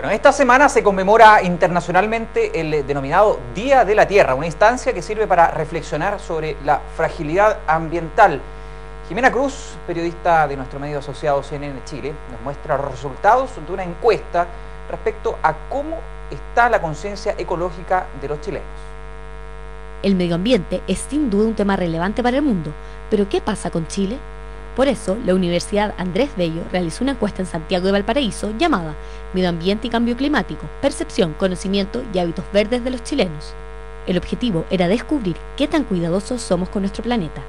Bueno, esta semana se conmemora internacionalmente el denominado Día de la Tierra, una instancia que sirve para reflexionar sobre la fragilidad ambiental. Jimena Cruz, periodista de nuestro medio asociado CNN Chile, nos muestra los resultados de una encuesta respecto a cómo está la conciencia ecológica de los chilenos. El medio ambiente es sin duda un tema relevante para el mundo, pero ¿qué pasa con Chile? Por eso, la Universidad Andrés Bello realizó una encuesta en Santiago de Valparaíso llamada Medio Ambiente y Cambio Climático, Percepción, Conocimiento y Hábitos Verdes de los Chilenos. El objetivo era descubrir qué tan cuidadosos somos con nuestro planeta.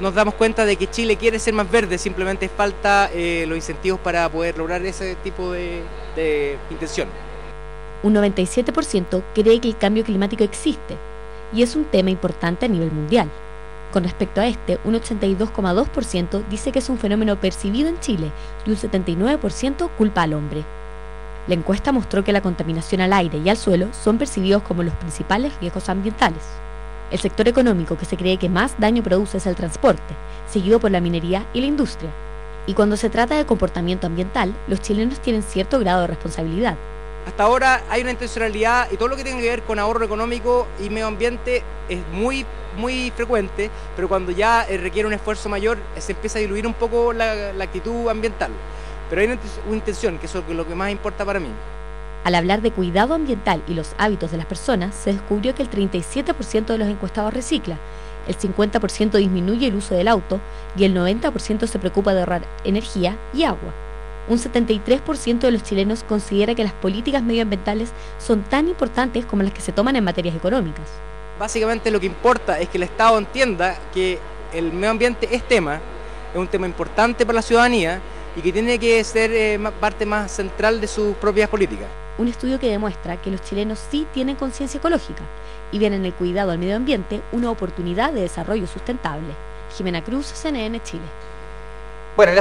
Nos damos cuenta de que Chile quiere ser más verde, simplemente falta eh, los incentivos para poder lograr ese tipo de, de intención. Un 97% cree que el cambio climático existe y es un tema importante a nivel mundial. Con respecto a este, un 82,2% dice que es un fenómeno percibido en Chile y un 79% culpa al hombre. La encuesta mostró que la contaminación al aire y al suelo son percibidos como los principales riesgos ambientales. El sector económico que se cree que más daño produce es el transporte, seguido por la minería y la industria. Y cuando se trata de comportamiento ambiental, los chilenos tienen cierto grado de responsabilidad. Hasta ahora hay una intencionalidad y todo lo que tiene que ver con ahorro económico y medio ambiente es muy, muy frecuente, pero cuando ya eh, requiere un esfuerzo mayor eh, se empieza a diluir un poco la, actitud ambiental. Pero hay una intención, que eso es lo que más importa para mí. Al hablar de cuidado ambiental y los hábitos de las personas, se descubrió que el 37% de los encuestados recicla, el 50% disminuye el uso del auto y el 90% se preocupa de ahorrar energía y agua un 73% de los chilenos considera que las políticas medioambientales son tan importantes como las que se toman en materias económicas. Básicamente lo que importa es que el Estado entienda que el medio ambiente es tema, es un tema importante para la ciudadanía y que tiene que ser eh, parte más central de sus propias políticas. Un estudio que demuestra que los chilenos sí tienen conciencia ecológica y ven en el cuidado al medio ambiente una oportunidad de desarrollo sustentable. Jimena Cruz, CNN Chile. Bueno,